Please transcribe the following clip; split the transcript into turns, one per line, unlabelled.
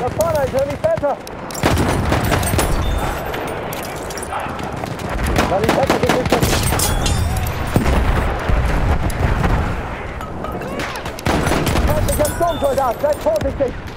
Da vorne, ich höre mich besser. ich besser Treppe geht nicht mehr. Feindlicher halt Sturmsoldat, seid vorsichtig!